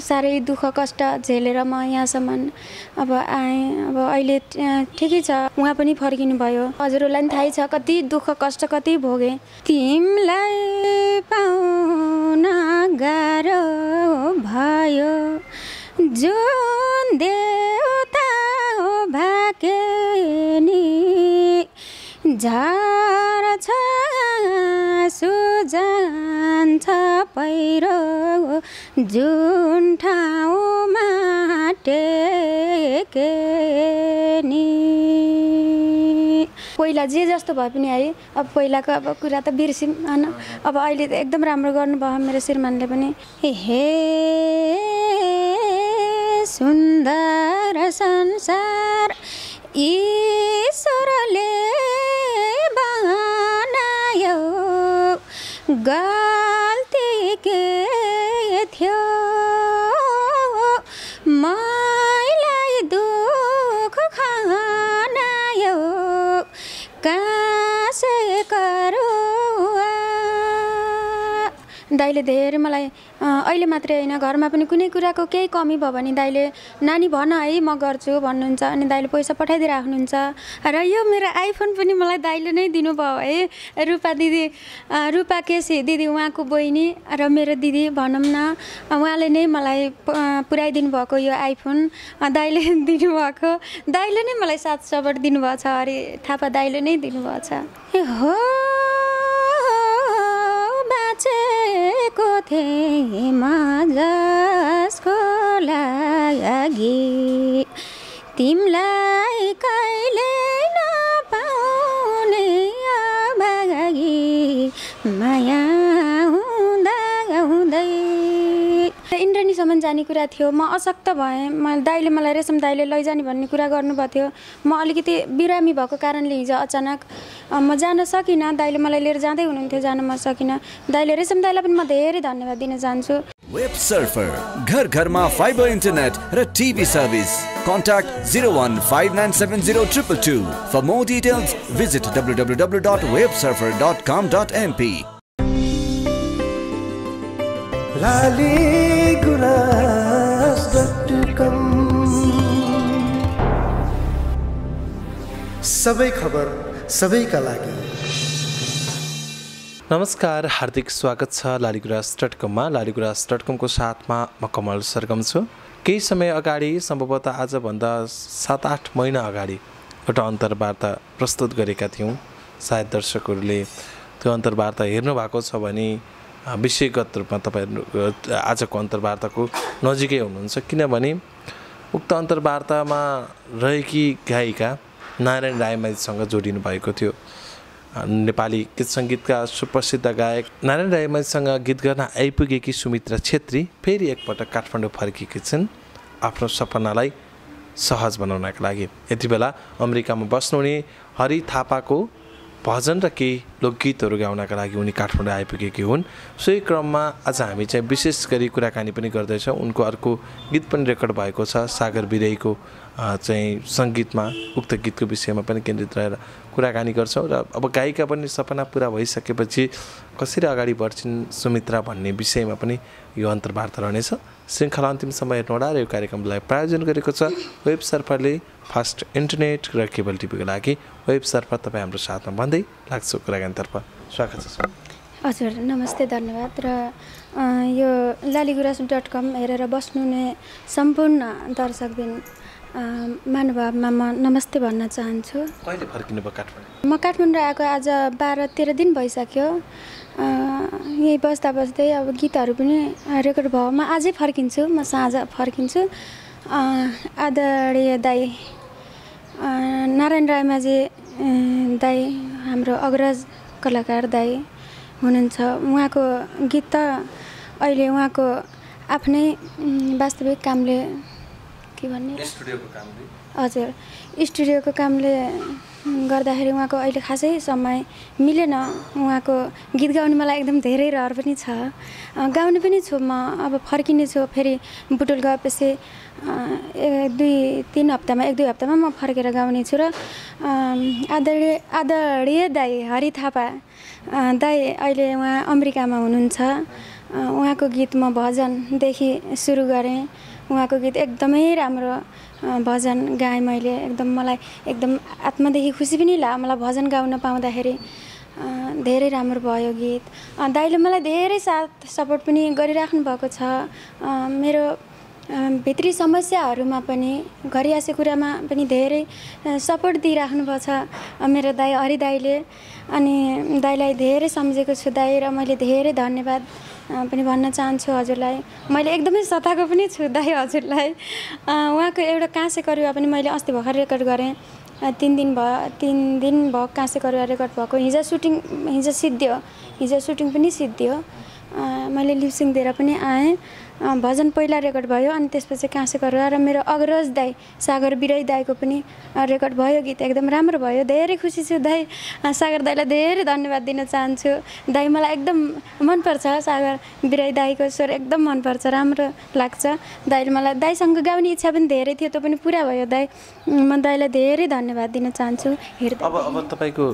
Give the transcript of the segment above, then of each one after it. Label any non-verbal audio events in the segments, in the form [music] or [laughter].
साह्रै दुःख कष्ट झेलेर म यहाँसम्म अब आएँ। अब अहिले ठिकै छ उहाँ पनि फर्किनु भयो। हजुरहरूलाई पनि थाहै छ कति दुःख कष्ट कति भोगेँ। तिमीलाई पाउन गाह्रो भयो। जुन देउता हो पहिरो। जुन ठाउँमा टेकेनी। पहिला जे जस्तो भए पनि है अब पहिलाको अब कुरा त बिर्सिम होइन। अब अहिले त एकदम राम्रो गर्नुभयो मेरो श्रीमानले पनि। हे सुन्दर संसार ईश्वरले बनायो। गल्ती दाइले धेरै मलाई अहिले मात्रै होइन घरमा पनि कुनै कुराको केही कमी भयो भने दाइले नानी भन है म गर्छु भन्नुहुन्छ। अनि दाइले पैसा पठाइदिइराख्नुहुन्छ र यो मेरो आइफोन पनि मलाई दाइले नै दिनुभयो है। रूपा दिदी रूपा केसी दिदी उहाँको बहिनी र मेरो दिदी भनौँ न उहाँले नै मलाई पुऱ्याइदिनु भएको यो आइफोन। दाइले [laughs] दिनुभएको। दाइले नै मलाई सात सबर दिनुभएको छ। अरे थापा दाइले नै दिनुभएको छ। हो? बाँचेको थिएँ म जसको लागि तिमीलाई कहिले नपाउने अभागी। माया हुँदा हुँदै। इन्द्रनीसम्म जाने कुरा थियो। म अशक्त भएँ। म दाइले मलाई रेशम दाइले लैजाने भन्ने कुरा गर्नुभएको थियो। म अलिकति बिरामी भएको कारणले हिजो अचानक म जान सकिनँ। दाइले मलाई लिएर जाँदै हुनुहुन्थ्यो जान म सकिनँ। दाइले रेशम दाइलाई पनि म धेरै धन्यवाद दिन चाहन्छु। वेब सर्फर घर घरमा फाइबर इन्टरनेट र TV service. Contact zero one five nine seven zero triple two. For more details visit W W W dot web surfer dot com dot MP Lali Gurans dot कम। सबै खबर सबैका लागि। नमस्कार हार्दिक स्वागत छ लालीगुराँस डट कममा लालीगुराँस डट कमको साथमा म कमल सरगम छु। केही समय अगाडि सम्भवतः आजभन्दा सात आठ महिना अगाडि एउटा अन्तर्वार्ता प्रस्तुत गरेका थियौँ। सायद दर्शकहरूले त्यो अन्तर्वार्ता हेर्नु भएको छ भने विषयगत रूपमा तपाईँहरू आजको अन्तर्वार्ताको नजिकै हुनुहुन्छ। किनभने उक्त अन्तर्वार्तामा रहेकी गायिका नारायण रायमाझीसँग जोडिनु भएको थियो। नेपाली गीत सङ्गीतका सुप्रसिद्ध गायक नारायण रायमाझीसँग गीत गर्न आइपुगेकी सुमित्रा छेत्री फेरि एकपटक काठमाडौँ फर्केकी छिन्। आफ्नो सपनालाई सहज बनाउनका लागि। यति बेला अमेरिकामा बस्नुहुने हरि थापाको भजन र केही लोकगीतहरू गाउनका लागि उनी काठमाडौँ आइपुगेकी हुन्। सोही क्रममा आज हामी चाहिँ विशेष गरी कुराकानी पनि गर्दैछौँ। उनको अर्को गीत पनि रेकर्ड भएको छ सागर बिरईको चाहिँ सङ्गीतमा उक्त गीतको विषयमा पनि केन्द्रित रहेर कुराकानी गर्छौँ। र अब गायिका पनि सपना पुरा भइसकेपछि कसरी अगाडि बढ्छिन् सुमित्रा भन्ने विषयमा पनि यो अन्तर्वार्ता रहनेछ। श्रृङ्खला अन्तिम समय हेर्नुहोला र यो कार्यक्रमलाई प्रायोजन गरेको छ वेब सर्फरले फास्ट इन्टरनेट र केबल टिभीको लागि। वेब सर्फर तपाईँ हाम्रो साथमा भन्दै लाग्छु कुराकानीतर्फ। स्वागत छ हजुर नमस्ते धन्यवाद। र यो लालीगुराँस डट कम हेरेर बस्नुहुने सम्पूर्ण दर्शकबिन महानुभावमा म नमस्ते भन्न चाहन्छु। कहिले फर्किनु भयो काठमाडौँ? म काठमाडौँ आएको आज बाह्र तेह्र दिन भइसक्यो। यहीँ बस्दा बस्दै अब गीतहरू पनि रेकर्ड भयो। म आजै फर्किन्छु म साँझ फर्किन्छु। आदरणीय दाई नारायण रायमाझी दाई हाम्रो अग्रज कलाकार दाई हुनुहुन्छ। उहाँको गीत त अहिले उहाँको आफ्नै वास्तविक कामले के भन्ने? हजुर स्टुडियोको कामले गर्दाखेरि उहाँको अहिले खासै समय मिलेन। उहाँको गीत गाउने मलाई एकदम धेरै रहर पनि छ। गाउने पनि छु म। अब फर्किने छु फेरि बुटुल गएपछि दुई तिन हप्तामा एक दुई हप्तामा म फर्केर गाउने छु र आदरणीय आदरणीय दाई हरि थापा। दाई अहिले उहाँ अमेरिकामा हुनुहुन्छ। उहाँको गीत म भजनदेखि सुरु गरेँ। उहाँको गीत एकदमै राम्रो भजन गाएँ मैले। एकदम मलाई एकदम आत्मादेखि खुसी पनि लाग्यो मलाई भजन गाउन पाउँदाखेरि धेरै राम्रो भयो गीत। दाइले मलाई धेरै साथ सपोर्ट पनि गरिराख्नु भएको छ। मेरो भित्री समस्याहरूमा पनि घरियासे कुरामा पनि धेरै सपोर्ट दिइराख्नु भएको छ। मेरो दाई हरि दाईले। अनि दाईलाई धेरै सम्झेको छु। दाई र मैले धेरै धन्यवाद पनि भन्न चाहन्छु हजुरलाई। मैले एकदमै सताएको पनि छु दाई हजुरलाई। उहाँको एउटा काँसे करुवा पनि मैले अस्ति भर्खर रेकर्ड गरेँ। तिन दिन भयो तिन दिन भयो काँसे करुवा रेकर्ड भएको। हिजो सुटिङ हिजो सिद्धियो। हिजो सुटिङ पनि सिद्धियो। मैले लिपसिङ दिएर पनि आएँ। भजन पहिला रेकर्ड भयो अनि त्यसपछि काँसे करुवा र मेरो अग्रज दाई सागर बिराई दाईको पनि रेकर्ड भयो गीत एकदम राम्रो भयो धेरै खुसी छु दाई। सागर दाईलाई धेरै धन्यवाद दिन चाहन्छु। दाई मलाई एकदम मनपर्छ सागर बिराई दाईको स्वर एकदम मनपर्छ राम्रो लाग्छ। दाईले मलाई दाईसँग गाउने इच्छा पनि धेरै थियो त्यो पनि पुरा भयो दाई। म दाईलाई धेरै धन्यवाद दिन चाहन्छु हेर्दा। अब अब तपाईँको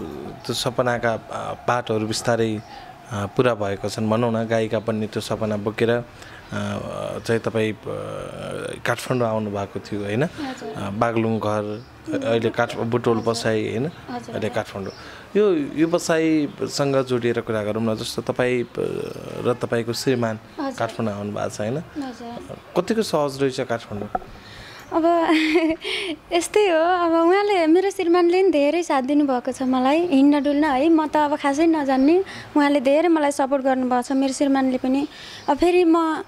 सपनाका पाठहरू बिस्तारै पुरा भएको छन्। भनौँ न गायिका पनि त्यो सपना बोकेर चाहिँ तपाईँ काठमाडौँ आउनु भएको थियो होइन? बागलुङ घर अहिले काठ बुटोल बसाइ होइन? अहिले काठमाडौँ। यो यो बसाइसँग जोडिएर कुरा गरौँ न जस्तो तपाईँ र तपाईँको श्रीमान। काठमाडौँ आउनु भएको छ होइन? कतिको सहज रहेछ काठमाडौँ? अब [laughs] यस्तै हो। अब उहाँले मेरो श्रीमानले नि धेरै साथ दिनुभएको छ मलाई। हिँड्न डुल्न है म त अब खासै नजान्ने। उहाँले धेरै मलाई सपोर्ट गर्नुभएको छ मेरो श्रीमानले पनि। अब फेरि म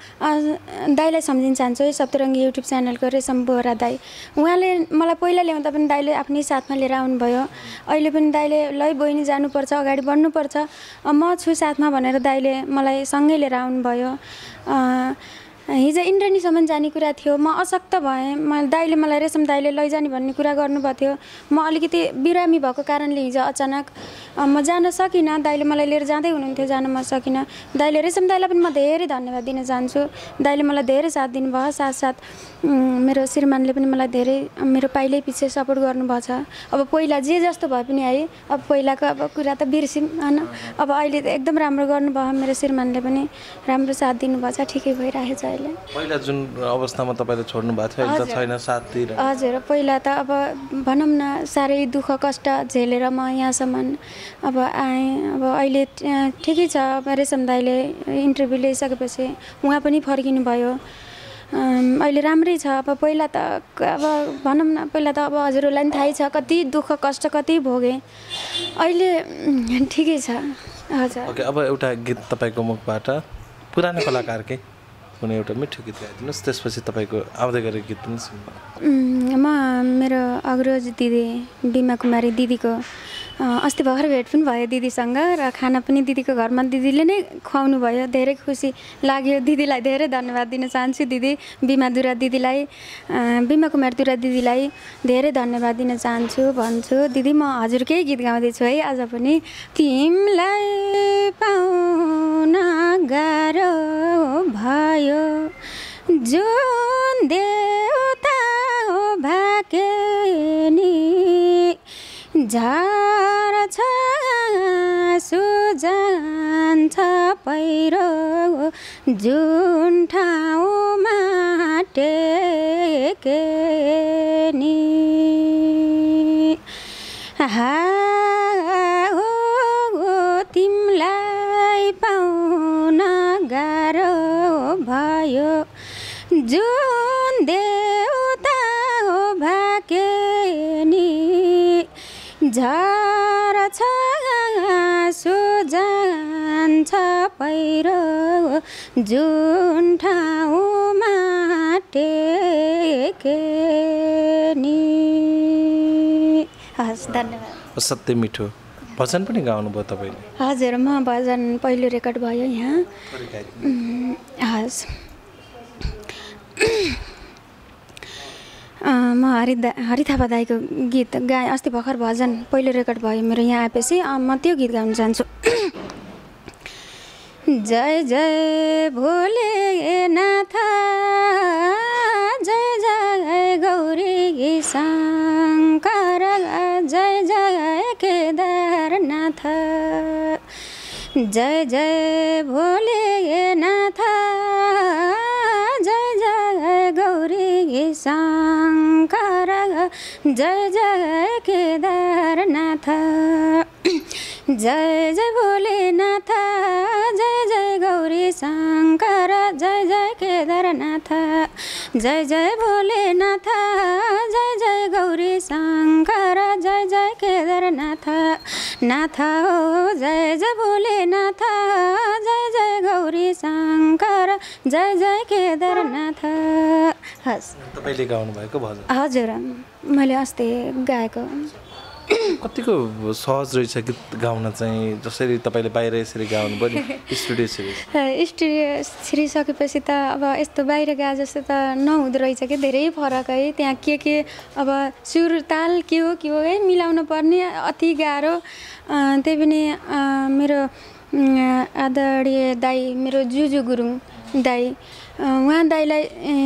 दाईलाई सम्झिन चाहन्छु है सप्तरङ्गी युट्युब च्यानलको रेशम बोहरा दाई। उहाँले मलाई पहिला ल्याउँदा पनि दाईले आफ्नै साथमा लिएर आउनुभयो। अहिले पनि दाईले लै बहिनी जानुपर्छ अगाडि बढ्नुपर्छ। म छु साथमा भनेर दाईले मलाई सँगै लिएर आउनुभयो। हिजो इन्द्रेणीसम्म जाने कुरा थियो। म अशक्त भएँ। म दाइले मलाई रेशम दाइले लैजाने भन्ने कुरा गर्नुभएको थियो। म अलिकति बिरामी भएको कारणले हिजो अचानक म जान सकिनँ। दाइले मलाई लिएर जाँदै हुनुहुन्थ्यो जान म सकिनँ। दाइले रेशम दाइलाई पनि म धेरै धन्यवाद दिन चाहन्छु। दाइले मलाई धेरै साथ दिनुभयो। साथसाथ मेरो श्रीमानले पनि मलाई धेरै मेरो पाइलै पछि सपोर्ट गर्नुभएको अब पहिला जे जस्तो भए पनि है अब पहिलाको अब कुरा त बिर्सिम होइन? अब अहिले त एकदम राम्रो गर्नुभयो मेरो श्रीमानले पनि। राम्रो साथ दिनुभएको छ ठिकै भइरहेको छ अहिले पहिला जुन अवस्थामा तपाईँले छोड्नु भएको थियो। छैन साथ दिएर हजुर पहिला त अब भनौँ न साह्रै दुःख कष्ट झेलेर म यहाँसम्म अब आएँ। अब अहिले ठिकै छ अब रेशम दाईले इन्टरभ्यू लिइसकेपछि उहाँ पनि फर्किनु भयो। अहिले राम्रै छ। अब पहिला त अब भनौँ न पहिला त अब हजुरहरूलाई पनि थाहै छ कति दुःख कष्ट कति भोगेँ। अहिले ठिकै छ। हजुर। ओके अब एउटा गीत तपाईँको मुखबाट पुरानो कलाकारकै कुनै एउटा मिठो गीत गाइदिनुहोस् त्यसपछि तपाईँको आउँदै गरेको गीत पनि सुन्नु। म मेरो अग्रज दिदी बिमा कुमारी दिदीको अस्ति भर्खर भेट पनि भयो दिदीसँग र खाना पनि दिदीको घरमा दिदीले नै खुवाउनु भयो। धेरै खुसी लाग्यो दिदीलाई धेरै धन्यवाद दिन चाहन्छु दिदी। बिमा दुरा दिदीलाई बिमा कुमारी दुरा दिदीलाई धेरै धन्यवाद दिन चाहन्छु भन्छु। दिदी म हजुरकै गीत गाउँदैछु है आज पनि। तिमीलाई पाउन गाह्रो भयो। जुन देउता हो भाकेनी झार्छ सुजान्छ पहिरो जुन ठाउँमा टेकेनी। हा हो झर्छ सुजान्छ पहिरो जुन ठाउँमा टेकेनी हस् धन्यवाद। असाध्यै मिठो। भजन पनि गाउनुभयो तपाईँले? हजुर म भजन पहिलो रेकर्ड भयो यहाँ। हस्। म हरि दा हरि थापा दाईको गीत गाएँ। अस्ति भर्खर भजन पहिलो रेकर्ड भयो मेरो यहाँ आएपछि म त्यो गीत गाउन चाहन्छु। जय जय भोलेनाथ जय जय गौरी शङ्कर जय जय केदारनाथ जय जय भोले नाथ जय जय गौरी शङ्कर जय जय केदारनाथ जय जय भोलेनाथ जय जय गौरी शङ्कर जय जय केदारनाथ जय जय भोलेनाथ जय जय गौरी शङ्कर जय जय केदारनाथ नाथ हो जय जय भोलेनाथ जय जय गौरी शङ्कर जय जय केदारनाथ तपाईँले गाउनुभएको भजन? हजुर मैले अस्ति गाएको। कतिको सहज रहेछ गीत गाउन चाहिँ? जसरी तपाईँले बाहिर यसरी गाउनु पनि [laughs] स्टुडियो सिरिज। स्टुडियो छिरिसकेपछि त अब यस्तो बाहिर गए जस्तो त नहुँदो रहेछ कि धेरै फरक है। त्यहाँ के के अब सुर ताल के हो के हो है मिलाउनु पर्ने अति गाह्रो। त्यही पनि मेरो आदरणीय दाई मेरो जुजु गुरुङ दाई। उहाँ दाईलाई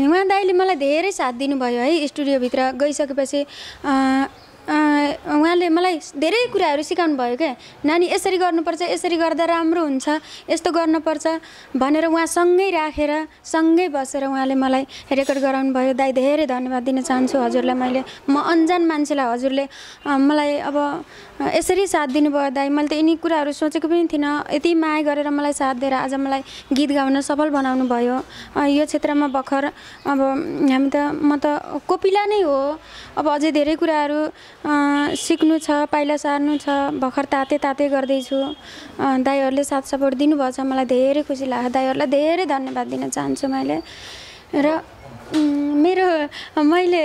उहाँ दाईले मलाई धेरै साथ दिनुभयो है स्टुडियोभित्र। गइसकेपछि उहाँले मलाई धेरै कुराहरू सिकाउनु भयो क्या नानी यसरी गर्नुपर्छ यसरी गर्दा राम्रो हुन्छ यस्तो गर्नुपर्छ भनेर उहाँ सँगै राखेर सँगै बसेर उहाँले मलाई रेकर्ड गराउनु भयो। दाइ धेरै धन्यवाद दिन चाहन्छु हजुरलाई मैले। म अन्जान मान्छेलाई हजुरले मलाई अब यसरी साथ दिनुभयो दाइ मैले त यिनी कुराहरू सोचेको पनि थिइनँ। यति माया गरेर मलाई साथ दिएर आज मलाई गीत गाउन सफल बनाउनु भयो। यो क्षेत्रमा भर्खर अब हामी त म त कोपिला नै हो। अब अझै धेरै कुराहरू सिक्नु छ पाइला सार्नु छ भर्खर ताते ताते गर्दैछु। दाईहरूले साथ सपोर्ट दिनुभएको छ मलाई धेरै खुसी लाग्यो। दाईहरूलाई धेरै धन्यवाद दिन चाहन्छु मैले। र मेरो मैले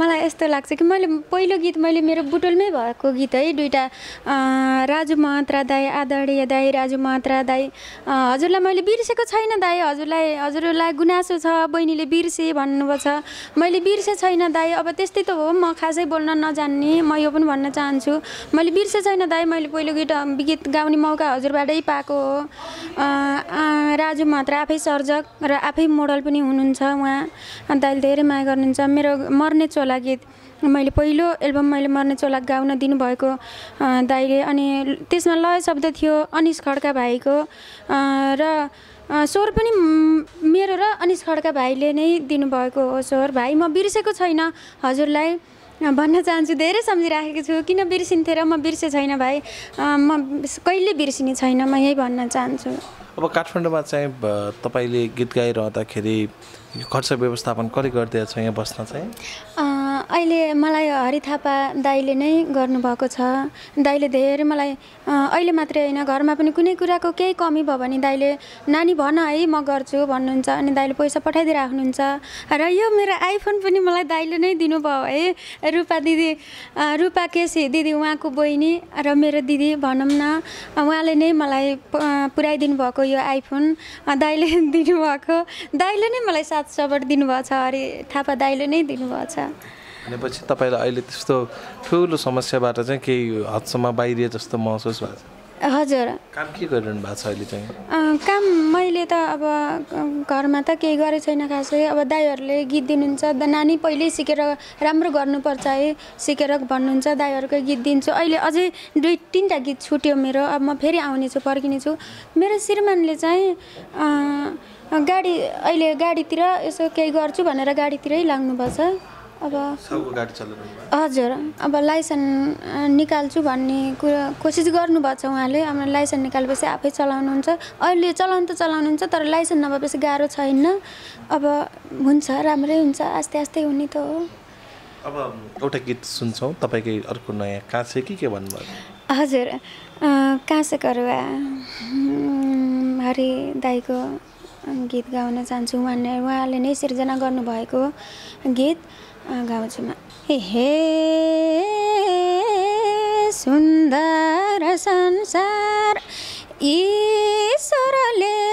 मलाई यस्तो लाग्छ कि मैले पहिलो गीत मैले मेरो बुटोलमै भएको गीत है दुइटा राजु महत्रा दाई आदरणीय दाई राजु महत्रा दाई। हजुरलाई मैले बिर्सेको छैन दाई हजुरलाई हजुरलाई गुनासो छ बहिनीले बिर्से भन्नुभएको छ। मैले बिर्से छैन दाई अब त्यस्तै त हो म खासै बोल्न नजान्ने म यो पनि भन्न चाहन्छु। मैले बिर्से छैन दाई मैले पहिलो गीत गीत गाउने मौका हजुरबाटै पाएको हो। राजु महत्रा आफै सर्जक र आफै मोडल पनि हुनुहुन्छ उहाँ। अनि दाइले धेरै माया गर्नुहुन्छ। मेरो मर्ने चोला गीत मैले पहिलो एल्बम मैले मर्ने चोला गाउन दिनुभएको दाइले अनि त्यसमा लय शब्द थियो अनिस खड्का भाइको र स्वर पनि मेरो र अनिस खड्का भाइले नै दिनुभएको हो स्वर। भाइ म बिर्सेको छैन। हजुरलाई भन्न चाहन्छु धेरै सम्झिराखेको छु। किन बिर्सिन्थेँ र म बिर्से छैन भाइ? म कहिले बिर्सिने छैन म यही भन्न चाहन्छु। अब काठमाडौँमा चाहिँ तपाईँले गीत गाइरहँदाखेरि यो खर्च व्यवस्थापन कसले गरिदिएको छ यहाँ बस्न चाहिँ? अहिले मलाई हरि थापा दाईले नै गर्नुभएको छ। दाईले धेरै मलाई अहिले मात्रै होइन घरमा पनि कुनै कुराको केही कमी भयो भने दाईले नानी भन है म गर्छु भन्नुहुन्छ। अनि दाईले पैसा पठाइदिइराख्नुहुन्छ र यो मेरो आइफोन पनि मलाई दाईले नै दिनुभयो है। रूपा दिदी रूपा केसी दिदी उहाँको बहिनी र मेरो दिदी भनौँ न उहाँले नै मलाई पुऱ्याइदिनु भएको यो आइफोन। दाईले [laughs] दिनुभएको। दाईले नै मलाई साथ सपोर्ट दिनुभएको छ अरे थापा दाईले नै दिनुभएको छ। भनेपछि तपाईँलाई अहिले त्यस्तो ठुलो समस्याबाट चाहिँ केही हदसम्म बाहिरिए जस्तो महसुस भएको छ? हजुर। काम के गरिरहनु भएको छ अहिले चाहिँ? काम मैले त अब घरमा त केही गरेको छैन खासै। अब दाईहरूले गीत दिनुहुन्छ नानी पहिल्यै सिकेर राम्रो गर्नुपर्छ है। सिकेर भन्नुहुन्छ दाईहरूकै गीत दिन्छु। अहिले अझै दुई तिनवटा गीत छुट्यो मेरो। अब म फेरि आउनेछु पर्खिनेछु मेरो श्रीमानले चाहिँ गाडी अहिले गाडीतिर यसो केही गर्छु भनेर गाडीतिरै लाग्नुपर्छ अब हजुर अब लाइसेन्स निकाल्छु भन्ने कुरा कोसिस गर्नुभएको छ उहाँले। अब लाइसेन्स निकालेपछि आफै चलाउनुहुन्छ। अहिले चलाउनु त चलाउनुहुन्छ तर लाइसेन्स नभएपछि गाह्रो छैन। अब हुन्छ राम्रै हुन्छ आस्ते आस्ते हुने त हो। अब एउटा गीत सुन्छौँ। तपाईँकै अर्को नयाँ काँसे कि के भन्नुभयो? हजुर काँसे करुवा हरि दाईको गीत गाउन चाहन्छु उहाँले उहाँले नै सिर्जना गर्नुभएको गीत गाउँछु म। हे सुन्दर संसार ईश्वरले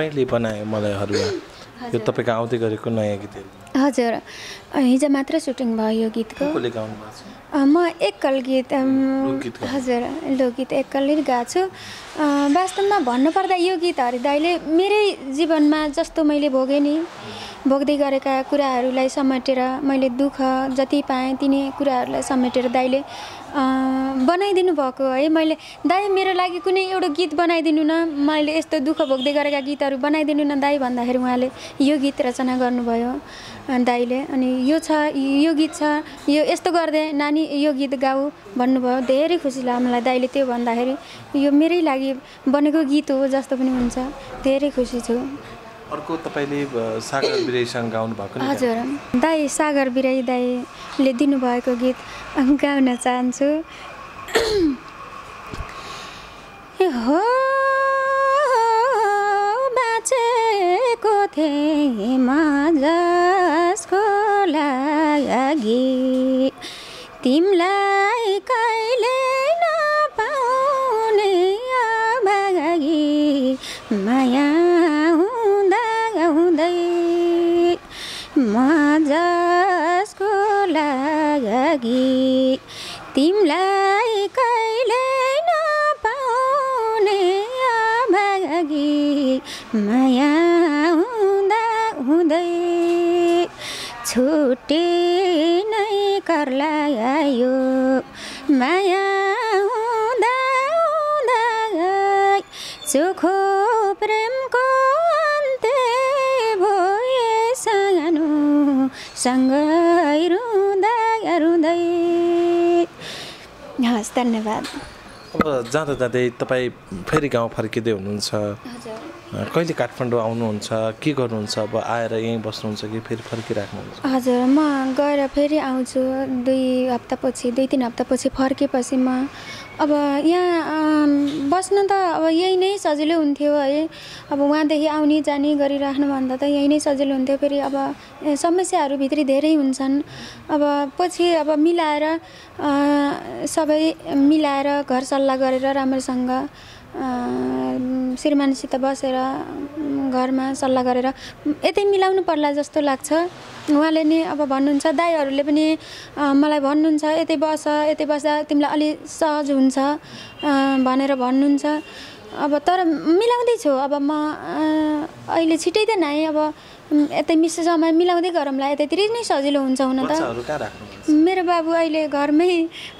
कर्मैले बनायो मलाई हरुवा। यो तपाईँको आउँदै गरेको नयाँ गीत हो। हजुर हिजो मात्र सुटिङ भयो यो गीतको। कसले गाउनु भएको छ? अ, म एकल गीत। हजुर लोकगीत एकलै गाएको छु। वास्तवमा भन्नुपर्दा यो गीत हरिदाईले मेरै जीवनमा जस्तो मैले भोगेँ नि। भोग्दै गरेका कुराहरूलाई समेटेर मैले दुःख जति पाएँ तिनी कुराहरूलाई समेटेर दाइले बनाइदिनु भएको है। मैले दाइ मेरो लागि कुनै एउटा गीत बनाइदिनु न। मैले यस्तो दुःख भोग्दै गरेका गीतहरू बनाइदिनु न दाइ भन्दाखेरि उहाँले यो गीत रचना गर्नुभयो अ, दाइले अनि यो छ यो गीत छ यो यस्तो गर्दै नानी यो गीत गाऊ भन्नुभयो। धेरै खुसी लाग्यो मलाई दाइले त्यो भन्दाखेरि। यो मेरै लागि बनेको गीत हो जस्तो पनि हुन्छ। धेरै खुसी छु। अर्को तपाईँले सागर [coughs] विरयसँग गाउनु भएको हजुर। दाई सागर बिराई दाईले दिनुभएको गीत गाउन चाहन्छु। [coughs] हो बाँचेको थिएँ नै कर लगायो माया हुँदा हुँदै चोखो प्रेमको अन्त्य भए सानो सँगै रुँदा रुँदै हस् धन्यवाद अब जाँदा जाँदै तपाईँ फेरि गाउँ फर्किँदै हुनुहुन्छ। कहिले काठमाडौँ आउनुहुन्छ? के गर्नुहुन्छ? अब आएर यहीँ बस्नुहुन्छ कि फेरि फर्किराख्नुहुन्छ? हजुर म गएर फेरि आउँछु। दुई हप्तापछि दुई तिन हप्तापछि फर्केपछि म अब यहाँ बस्न त अब यही नै सजिलो हुन्थ्यो है। अब उहाँदेखि आउने जाने गरिराख्नुभन्दा त यही नै सजिलो हुन्थ्यो। फेरि अब ए, समस्याहरू भित्री धेरै हुन्छन्। अब पछि अब मिलाएर सबै मिलाएर घर सल्लाह गरेर राम्रोसँग श्रीमानसित बसेर घरमा सल्लाह गरेर यतै मिलाउनु पर्ला जस्तो लाग्छ। उहाँले नि अब भन्नुहुन्छ दाईहरूले पनि मलाई भन्नुहुन्छ यतै बस यतै बस्दा तिमीलाई अलि सहज हुन्छ भनेर भन्नुहुन्छ। अब तर मिलाउँदैछु। अब म अहिले छिटै त नै अब यतै मिस समय मिलाउँदै गरौँला यतैतिर नै सजिलो हुन्छ हुन त। मेरो बाबु अहिले घरमै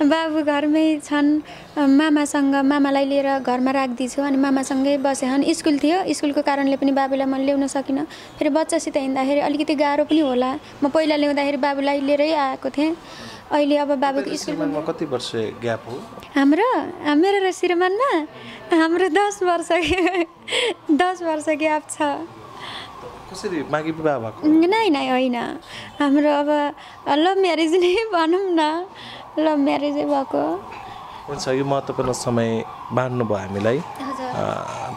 बाबु घरमै छन्। मामासँग मामालाई लिएर घरमा राखिदिन्छु अनि मामासँगै बसेछन्। स्कुल थियो। स्कुलको कारणले पनि बाबुलाई मैले ल्याउन सकिनँ। फेरि बच्चासित हिँड्दाखेरि अलिकति गाह्रो पनि होला। म पहिला ल्याउँदाखेरि बाबुलाई लिएरै आएको थिएँ। अहिले अब बाबुको तपाईँको स्कुल श्रीमानमा कति वर्ष ग्याप हो? हाम्रो? मेरो र श्रीमानमा? हाम्रो दस वर्ष दस वर्ष ग्याप छ। कसरी माघी विवाह भएको? नै नै होइन। हाम्रो अब लभ म्यारेज नै भनौँ न। लभ म्यारेजै भएको। हुन्छ यो महत्त्वपूर्ण समय बाँड्नुभयो हामीलाई। हजुर अ,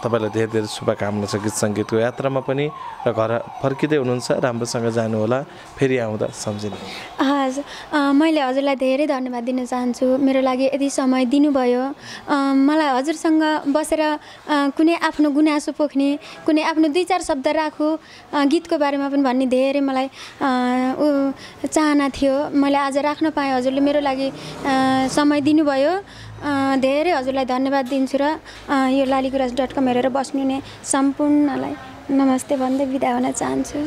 तपाईँलाई धेरै धेरै शुभकामना छ गीत सङ्गीतको यात्रामा पनि र घर फर्किँदै हुनुहुन्छ राम्रोसँग जानुहोला फेरि आउँदा सम्झिनु। अ, मैले हजुरलाई धेरै धन्यवाद दिन चाहन्छु। मेरो लागि यति समय दिनुभयो। मलाई हजुरसँग बसेर कुनै आफ्नो गुनासो पोख्ने कुनै आफ्नो दुई चार शब्द राखु गीतको बारेमा पनि भन्ने धेरै मलाई चाहना थियो। मैले आज राख्न पाएँ हजुरले मेरो लागि समय दिनुभयो। धेरै हजुरलाई धन्यवाद दिन्छु र यो लालीगुराज डट कम हेरेर बस्नु नै सम्पूर्णलाई नमस्ते भन्दै बिदा हुन चाहन्छु।